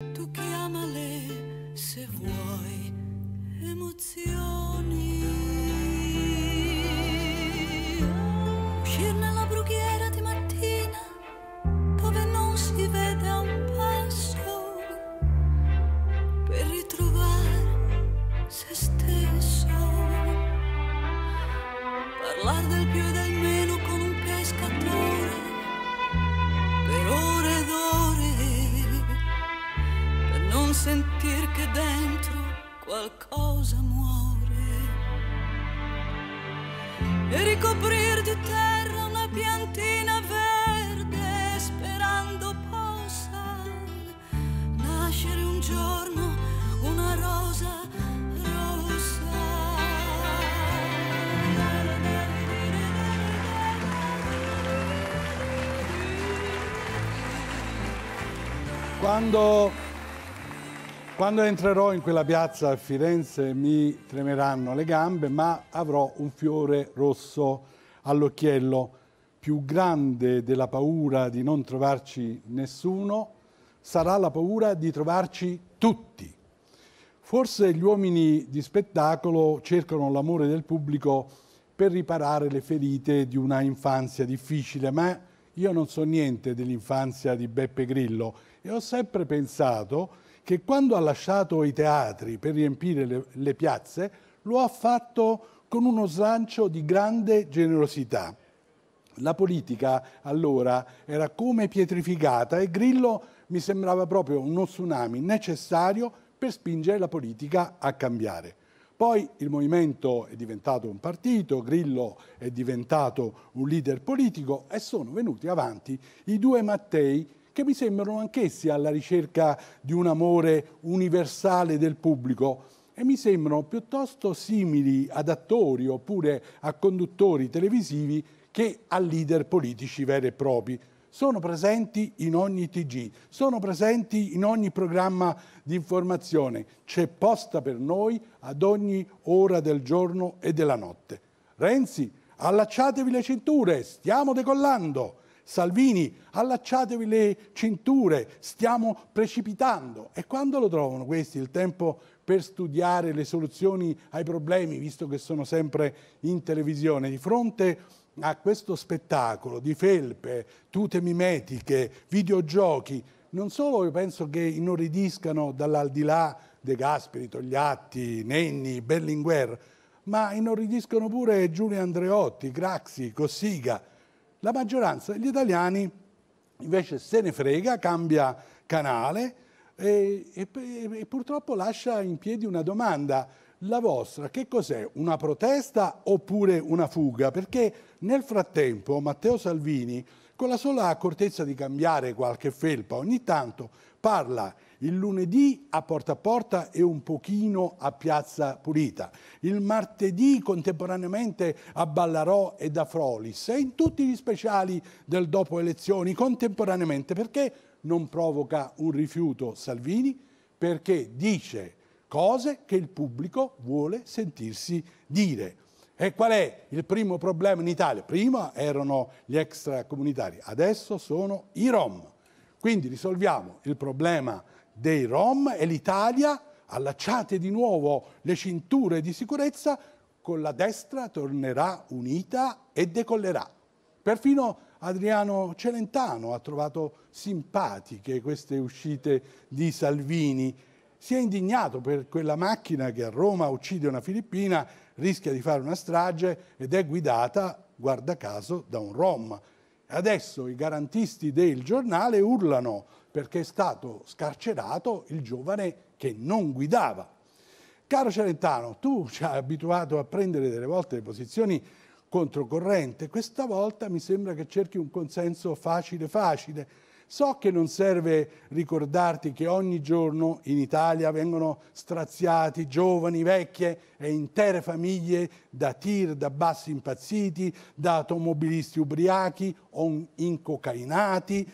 Tu chiamale se vuoi emozioni. Che dentro qualcosa muore. E ricoprir di terra una piantina verde sperando possa nascere un giorno una rosa Quando, quando entrerò in quella piazza a Firenze mi tremeranno le gambe, ma avrò un fiore rosso all'occhiello. Più grande della paura di non trovarci nessuno sarà la paura di trovarci tutti. Forse gli uomini di spettacolo cercano l'amore del pubblico per riparare le ferite di una infanzia difficile, ma io non so niente dell'infanzia di Beppe Grillo e ho sempre pensato che quando ha lasciato i teatri per riempire le, le piazze lo ha fatto con uno slancio di grande generosità. La politica allora era come pietrificata e Grillo mi sembrava proprio uno tsunami necessario per spingere la politica a cambiare. Poi il movimento è diventato un partito, Grillo è diventato un leader politico e sono venuti avanti i due Mattei che mi sembrano anch'essi alla ricerca di un amore universale del pubblico e mi sembrano piuttosto simili ad attori oppure a conduttori televisivi che a leader politici veri e propri sono presenti in ogni TG, sono presenti in ogni programma di informazione, c'è posta per noi ad ogni ora del giorno e della notte. Renzi, allacciatevi le cinture, stiamo decollando. Salvini, allacciatevi le cinture, stiamo precipitando. E quando lo trovano questi il tempo per studiare le soluzioni ai problemi, visto che sono sempre in televisione, di fronte a questo spettacolo di felpe, tute mimetiche, videogiochi, non solo io penso che inorridiscano dall'aldilà De Gasperi, Togliatti, Nenni, Berlinguer, ma inorridiscono pure Giulio Andreotti, Craxi, Cossiga. La maggioranza degli italiani invece se ne frega, cambia canale e, e, e purtroppo lascia in piedi una domanda la vostra che cos'è? Una protesta oppure una fuga? Perché nel frattempo Matteo Salvini, con la sola accortezza di cambiare qualche felpa, ogni tanto parla il lunedì a porta a porta e un pochino a Piazza Pulita, il martedì contemporaneamente a Ballarò e da Frolis e in tutti gli speciali del dopo elezioni contemporaneamente. Perché non provoca un rifiuto Salvini? Perché dice cose che il pubblico vuole sentirsi dire. E qual è il primo problema in Italia? Prima erano gli extracomunitari, adesso sono i Rom. Quindi risolviamo il problema dei Rom e l'Italia, allacciate di nuovo le cinture di sicurezza, con la destra tornerà unita e decollerà. Perfino Adriano Celentano ha trovato simpatiche queste uscite di Salvini si è indignato per quella macchina che a Roma uccide una filippina, rischia di fare una strage ed è guidata, guarda caso, da un rom. Adesso i garantisti del giornale urlano perché è stato scarcerato il giovane che non guidava. Caro Celentano, tu ci hai abituato a prendere delle volte le posizioni controcorrente, questa volta mi sembra che cerchi un consenso facile facile So che non serve ricordarti che ogni giorno in Italia vengono straziati giovani, vecchie e intere famiglie da tir, da bassi impazziti, da automobilisti ubriachi o incocainati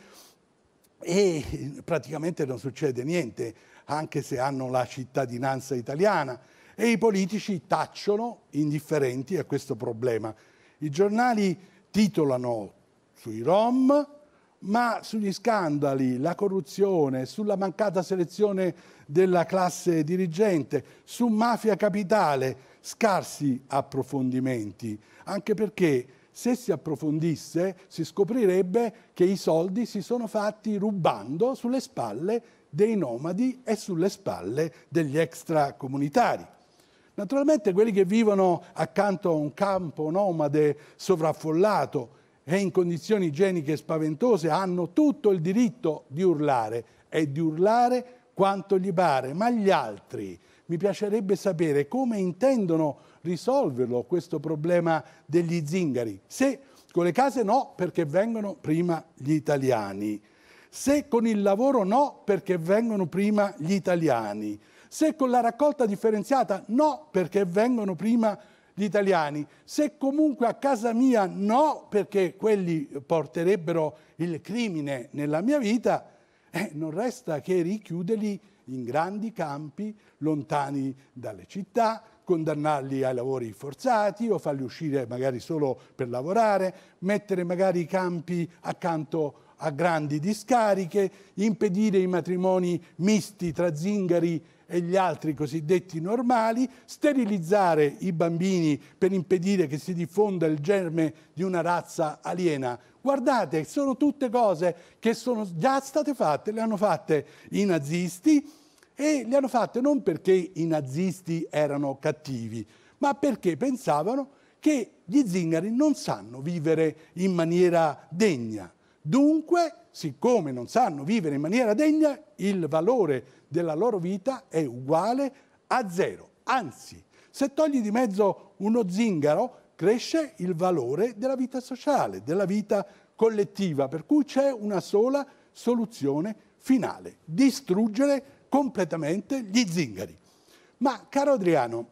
e praticamente non succede niente, anche se hanno la cittadinanza italiana. E i politici tacciono indifferenti a questo problema. I giornali titolano sui Rom, ma sugli scandali, la corruzione, sulla mancata selezione della classe dirigente, su mafia capitale, scarsi approfondimenti, anche perché se si approfondisse si scoprirebbe che i soldi si sono fatti rubando sulle spalle dei nomadi e sulle spalle degli extracomunitari. Naturalmente quelli che vivono accanto a un campo nomade sovraffollato e in condizioni igieniche spaventose hanno tutto il diritto di urlare e di urlare quanto gli pare, ma gli altri mi piacerebbe sapere come intendono risolverlo questo problema degli zingari. Se con le case no, perché vengono prima gli italiani. Se con il lavoro no, perché vengono prima gli italiani. Se con la raccolta differenziata no, perché vengono prima gli italiani. Se comunque a casa mia no, perché quelli porterebbero il crimine nella mia vita, eh, non resta che richiuderli in grandi campi, lontani dalle città, condannarli ai lavori forzati o farli uscire magari solo per lavorare, mettere magari i campi accanto a grandi discariche, impedire i matrimoni misti tra zingari e gli altri cosiddetti normali, sterilizzare i bambini per impedire che si diffonda il germe di una razza aliena. Guardate, sono tutte cose che sono già state fatte, le hanno fatte i nazisti e le hanno fatte non perché i nazisti erano cattivi, ma perché pensavano che gli zingari non sanno vivere in maniera degna. Dunque, siccome non sanno vivere in maniera degna, il valore della loro vita è uguale a zero. Anzi, se togli di mezzo uno zingaro, cresce il valore della vita sociale, della vita collettiva, per cui c'è una sola soluzione finale, distruggere completamente gli zingari. Ma caro Adriano,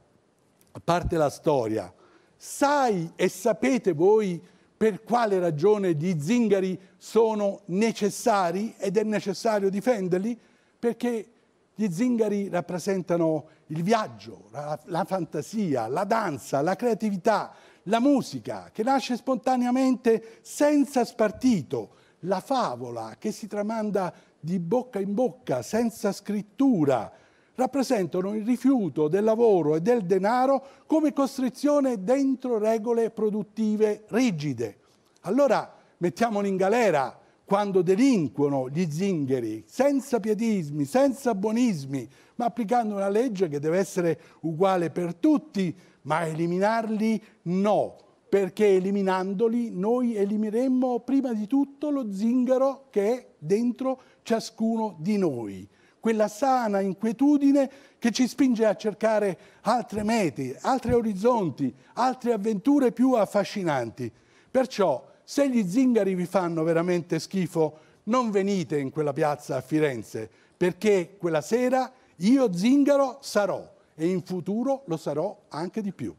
a parte la storia, sai e sapete voi per quale ragione gli zingari sono necessari ed è necessario difenderli? Perché gli zingari rappresentano il viaggio, la, la, fantasia, la danza, la creatività, la musica che nasce spontaneamente senza spartito, la favola che si tramanda di bocca in bocca, senza scrittura, rappresentano il rifiuto del lavoro e del denaro come costrizione dentro regole produttive rigide. Allora mettiamoli in galera quando delinquono gli zingari, senza pietismi, senza buonismi, ma applicando una legge che deve essere uguale per tutti, ma eliminarli no, perché eliminandoli noi elimineremmo prima di tutto lo zingaro che è dentro ciascuno di noi, quella sana inquietudine che ci spinge a cercare altre mete, altri orizzonti, altre avventure più affascinanti. Perciò, se gli zingari vi fanno veramente schifo, non venite in quella piazza a Firenze, perché quella sera io zingaro sarò e in futuro lo sarò anche di più.